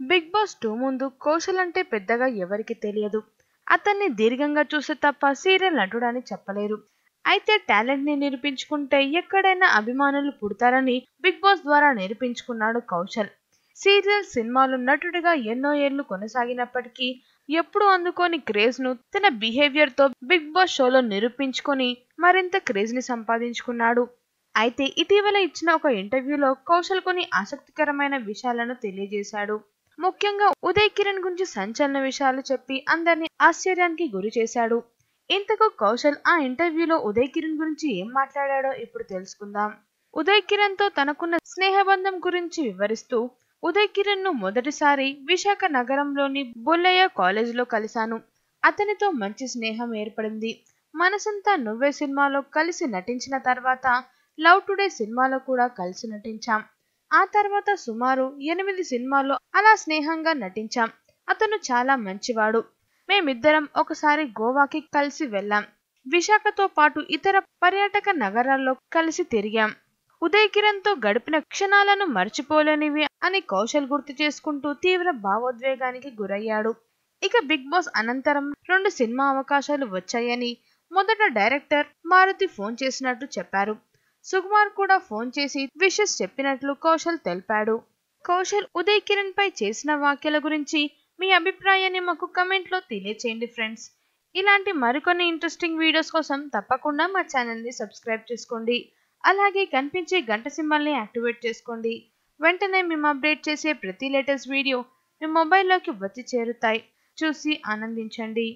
Big boss two ముందు కౌశల్ అంటే పెద్దగా ఎవరికి తెలియదు. అతన్ని దీర్ఘంగా చూస్తే తప్ప సీరియల్ నటుడని చెప్పలేరు. అయితే టాలెంట్ని నిరూపించుకుంటే ఎక్కడైనా అభిమానులు పుడతారని బిగ్ బాస్ ద్వారా నిరూపించుకున్నాడు కౌశల్. సీరియల్ సినిమాలు నటుడిగా ఎన్నో ఏళ్ళు కొనసాగినప్పటికీ ఎప్పుడు అందుకోని క్రేజ్ను తన బిహేవియర్తో బిగ్ బాస్ షోలో నిరూపించుకొని మరింత క్రేజ్ని సంపాదించుకున్నాడు. అయితే ఇటీవల ఇచ్చిన ఒక ఇంటర్వ్యూలో కౌశల్ కొన్ని ఆసక్తికరమైన విషయాలను తెలియజేశాడు. ముఖ్యంగా ఉదయ్ కిరణ్ గురించి సంచలన విషయాలు చెప్పి అందరినీ ఆశ్చర్యానికి గురి చేశాడు. ఇంతకు కౌశల్ ఆ ఇంటర్వ్యూలో ఉదయ్ కిరణ్ గురించి ఏం మాట్లాడాడో ఇప్పుడు తెలుసుకుందాం. ఉదయ్ కిరణ్తో తనకున్న స్నేహబంధం గురించి వివరిస్తూ ఉదయ్ కిరణ్ను మొదటిసారి విశాఖ నగరంలోని బొల్లయ్య కాలేజీలో కలిశాను. అతనితో మంచి స్నేహం ఏర్పడింది. మనసంతా నువ్వే సినిమాలో కలిసి నటించిన తర్వాత లవ్ టుడే సినిమాలో కూడా కలిసి నటించాం. ఆ తర్వాత సుమారు ఎనిమిది సినిమాల్లో అలా స్నేహంగా నటించాం. అతను చాలా మంచివాడు. మేమిద్దరం ఒకసారి గోవాకి కలిసి వెళ్ళాం. విశాఖతో పాటు ఇతర పర్యాటక నగరాల్లో కలిసి తిరిగాం. ఉదయ్ కిరణ్ గడిపిన క్షణాలను మర్చిపోలేనివి అని కౌశల్ గుర్తు చేసుకుంటూ తీవ్ర భావోద్వేగానికి గురయ్యాడు. ఇక బిగ్ బాస్ అనంతరం రెండు సినిమా అవకాశాలు వచ్చాయని మొదట డైరెక్టర్ మారుతి ఫోన్ చేసినట్టు చెప్పారు. సుకుమార్ కూడా ఫోన్ చేసి విషెస్ చెప్పినట్లు కౌశల్ తెలిపాడు. కౌశల్ ఉదయ్ కిరణ్ పై చేసిన వ్యాఖ్యల గురించి మీ అభిప్రాయాన్ని మాకు కమెంట్లో తెలియచేయండి ఫ్రెండ్స్. ఇలాంటి మరికొన్ని ఇంట్రెస్టింగ్ వీడియోస్ కోసం తప్పకుండా మా ఛానల్ని సబ్స్క్రైబ్ చేసుకోండి. అలాగే కనిపించే గంట సింబల్ని యాక్టివేట్ చేసుకోండి. వెంటనే మేము అప్డేట్ చేసే ప్రతి లేటెస్ట్ వీడియో మీ మొబైల్లోకి వచ్చి చేరుతాయి. చూసి ఆనందించండి.